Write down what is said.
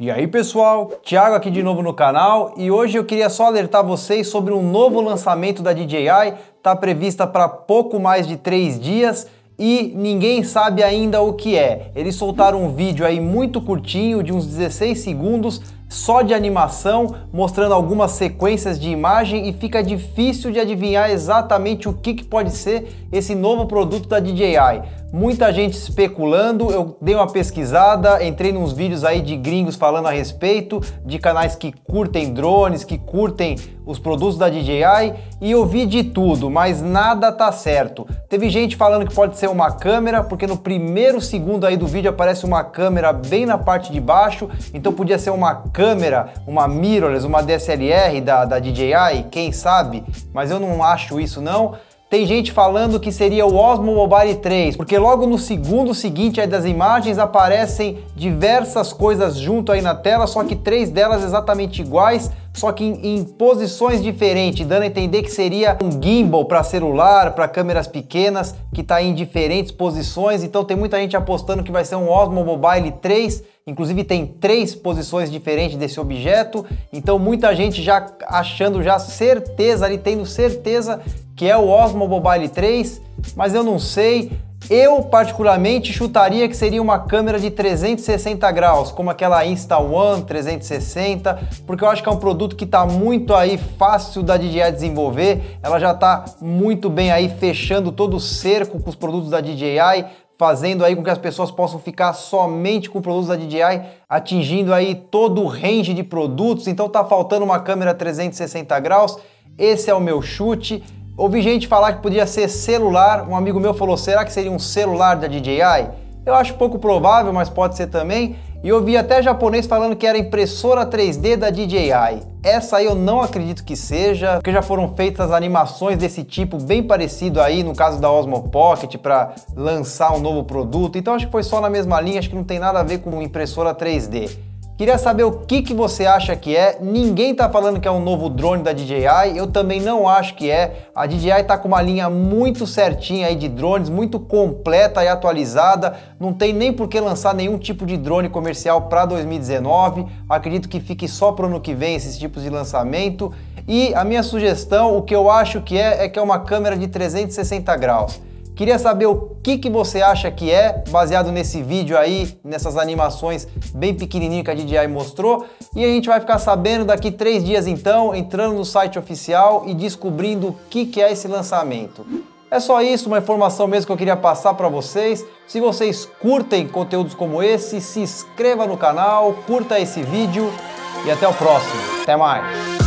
E aí pessoal, Thiago aqui de novo no canal e hoje eu queria só alertar vocês sobre um novo lançamento da DJI, está prevista para pouco mais de três dias e ninguém sabe ainda o que é. Eles soltaram um vídeo aí muito curtinho, de uns 16 segundos, só de animação, mostrando algumas sequências de imagem e fica difícil de adivinhar exatamente o que, que pode ser esse novo produto da DJI. Muita gente especulando, eu dei uma pesquisada, entrei nos vídeos aí de gringos falando a respeito, de canais que curtem drones, que curtem os produtos da DJI e eu vi de tudo, mas nada tá certo. Teve gente falando que pode ser uma câmera, porque no primeiro segundo aí do vídeo aparece uma câmera bem na parte de baixo, então podia ser uma câmera, uma mirrorless, uma DSLR da, da DJI, quem sabe, mas eu não acho isso não. Tem gente falando que seria o Osmo Mobile 3, porque logo no segundo seguinte das imagens aparecem diversas coisas junto aí na tela, só que três delas exatamente iguais, só que em, em posições diferentes, dando a entender que seria um gimbal para celular, para câmeras pequenas, que está em diferentes posições. Então tem muita gente apostando que vai ser um Osmo Mobile 3 Inclusive tem três posições diferentes desse objeto, então muita gente já achando já certeza, ali tendo certeza que é o Osmo Mobile 3, mas eu não sei. Eu particularmente chutaria que seria uma câmera de 360 graus, como aquela Insta-One 360, porque eu acho que é um produto que está muito aí fácil da DJI desenvolver, ela já está muito bem aí fechando todo o cerco com os produtos da DJI, fazendo aí com que as pessoas possam ficar somente com produtos da DJI, atingindo aí todo o range de produtos. Então tá faltando uma câmera 360 graus. Esse é o meu chute. Ouvi gente falar que podia ser celular. Um amigo meu falou: será que seria um celular da DJI? Eu acho pouco provável, mas pode ser também. E eu até japonês falando que era impressora 3D da DJI. Essa aí eu não acredito que seja, porque já foram feitas animações desse tipo bem parecido aí no caso da Osmo Pocket para lançar um novo produto. Então acho que foi só na mesma linha, acho que não tem nada a ver com impressora 3D. Queria saber o que, que você acha que é. Ninguém tá falando que é um novo drone da DJI, eu também não acho que é. A DJI tá com uma linha muito certinha aí de drones, muito completa e atualizada. Não tem nem por que lançar nenhum tipo de drone comercial para 2019. Acredito que fique só para o ano que vem esses tipos de lançamento. E a minha sugestão, o que eu acho que é, é que é uma câmera de 360 graus. Queria saber o que, que você acha que é, baseado nesse vídeo aí, nessas animações bem pequenininho que a DJI mostrou. E a gente vai ficar sabendo daqui três dias então, entrando no site oficial e descobrindo o que, que é esse lançamento. É só isso, uma informação mesmo que eu queria passar para vocês. Se vocês curtem conteúdos como esse, se inscreva no canal, curta esse vídeo e até o próximo. Até mais!